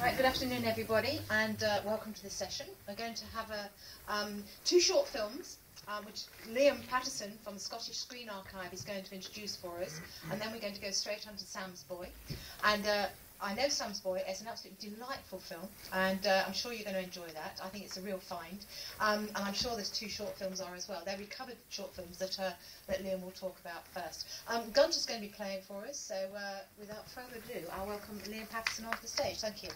Right, good afternoon, everybody, and uh, welcome to this session. We're going to have a, um, two short films, um, which Liam Patterson from the Scottish Screen Archive is going to introduce for us, and then we're going to go straight on to Sam's Boy. And uh, I know Sam's Boy is an absolutely delightful film, and uh, I'm sure you're going to enjoy that. I think it's a real find, um, and I'm sure there's two short films are as well. They're recovered short films that uh, that Liam will talk about first. Um, Gunter's going to be playing for us, so uh, without further ado, I'll welcome Liam Patterson onto the stage. Thank you.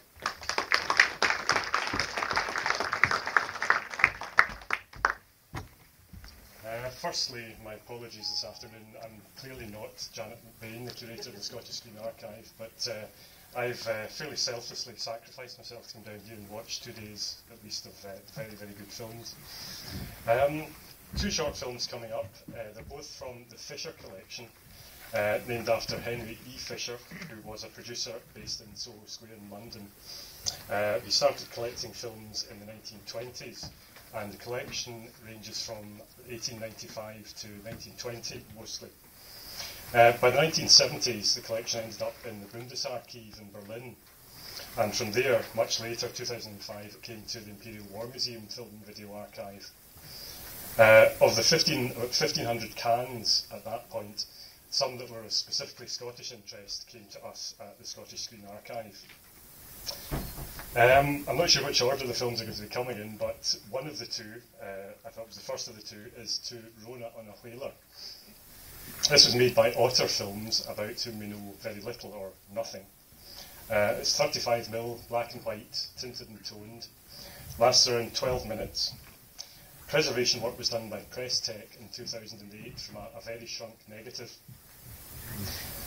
Uh, firstly, my apologies this afternoon. I'm clearly not Janet McBain, the curator of the Scottish Screen Archive, but uh, I've uh, fairly selflessly sacrificed myself to come down here and watch two days at least of uh, very, very good films. Um, two short films coming up. Uh, they're both from the Fisher collection, uh, named after Henry E. Fisher, who was a producer based in Soho Square in London. Uh, he started collecting films in the 1920s, and the collection ranges from 1895 to 1920 mostly. Uh, by the 1970s, the collection ended up in the Bundesarchiv in Berlin, and from there, much later, 2005, it came to the Imperial War Museum Film and Video Archive. Uh, of the 15, 1,500 cans at that point, some that were of specifically Scottish interest came to us at the Scottish Screen Archive. Um, I'm not sure which order the films are going to be coming in, but one of the two, uh, I thought was the first of the two, is to Rona on a Whaler. This was made by Otter Films, about whom we know very little or nothing. Uh, it's 35mm, black and white, tinted and toned. Lasts around 12 minutes. Preservation work was done by Prestech in 2008 from a, a very shrunk negative.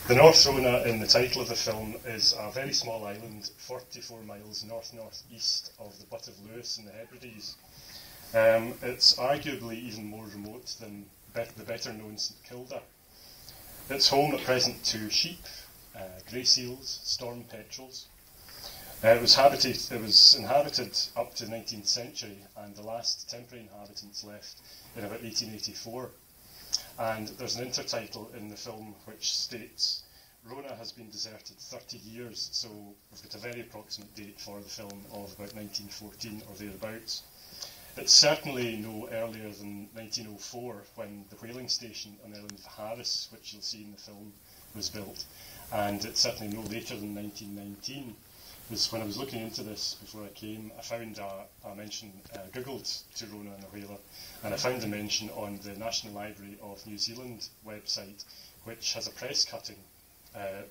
The North Rona in the title of the film is a very small island, 44 miles north-north-east of the Butt of Lewis in the Hebrides. Um, it's arguably even more remote than be the better-known St Kilda. It's home at present to sheep, uh, grey seals, storm petrels. Uh, it, was habited, it was inhabited up to the 19th century, and the last temporary inhabitants left in about 1884. And there's an intertitle in the film which states Rona has been deserted 30 years, so we've got a very approximate date for the film of about 1914 or thereabouts. It's certainly no earlier than 1904 when the whaling station on the island of Harris, which you'll see in the film, was built. And it's certainly no later than 1919. Because when I was looking into this before I came, I found a, a mention, uh, googled Rona and a whaler, and I found a mention on the National Library of New Zealand website, which has a press cutting uh,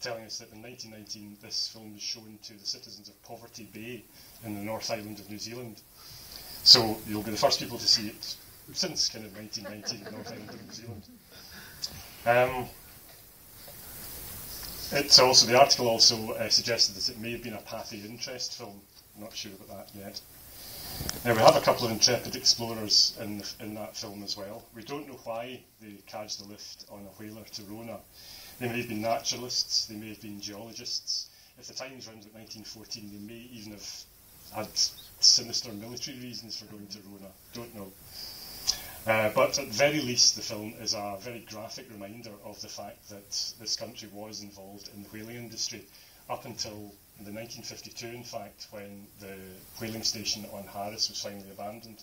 telling us that in 1919 this film was shown to the citizens of Poverty Bay in the North Island of New Zealand. So you'll be the first people to see it since kind of 1919 in the North Island of New Zealand. Um, it's also the article also uh, suggested that it may have been a Pathé interest film. I'm not sure about that yet. Now we have a couple of intrepid explorers in the, in that film as well. We don't know why they cadged the lift on a whaler to Rona. They may have been naturalists, they may have been geologists. If the Times runs at 1914, they may even have had sinister military reasons for going to Rona. Don't know. Uh, but at very least, the film is a very graphic reminder of the fact that this country was involved in the whaling industry up until the 1952, in fact, when the whaling station on Harris was finally abandoned.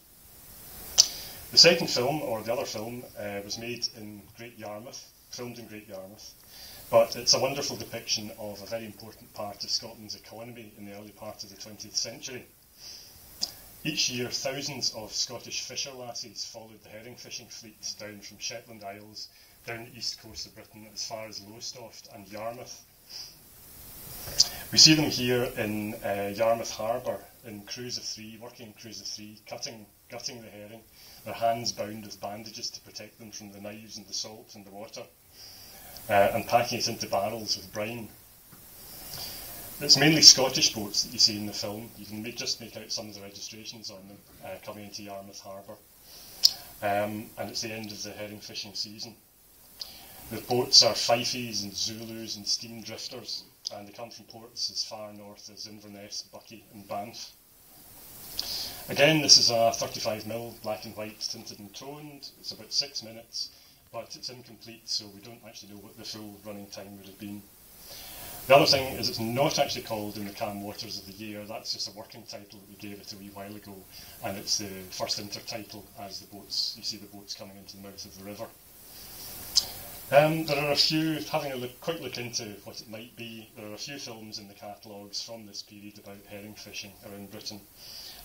The second film, or the other film, uh, was made in Great Yarmouth, filmed in Great Yarmouth, but it's a wonderful depiction of a very important part of Scotland's economy in the early part of the 20th century. Each year, thousands of Scottish fisher lassies followed the herring fishing fleets down from Shetland Isles down the east coast of Britain as far as Lowestoft and Yarmouth. We see them here in uh, Yarmouth Harbour in crews of three, working in crews of three, cutting, gutting the herring, their hands bound with bandages to protect them from the knives and the salt and the water uh, and packing it into barrels with brine. It's mainly Scottish boats that you see in the film. You can make, just make out some of the registrations on them uh, coming into Yarmouth Harbour. Um, and it's the end of the herring fishing season. The boats are Fifies and Zulus and steam drifters, and they come from ports as far north as Inverness, Buckie, and Banff. Again, this is a 35mm black and white tinted and toned. It's about six minutes but it's incomplete, so we don't actually know what the full running time would have been. The other thing is it's not actually called In the Calm Waters of the Year, that's just a working title that we gave it a wee while ago, and it's the first intertitle as the boats, you see the boats coming into the mouth of the river. Um, there are a few, having a look, quick look into what it might be, there are a few films in the catalogues from this period about herring fishing around Britain.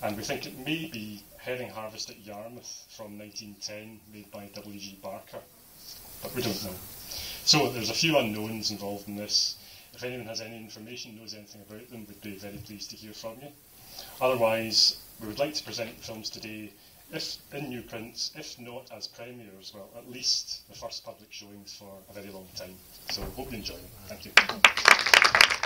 And we think it may be Herring Harvest at Yarmouth from 1910, made by W.G. Barker. But we don't know. So there's a few unknowns involved in this. If anyone has any information, knows anything about them, we'd be very pleased to hear from you. Otherwise, we would like to present the films today if in new prints, if not as premieres, well, at least the first public showings for a very long time. So hope you enjoy you. Thank you.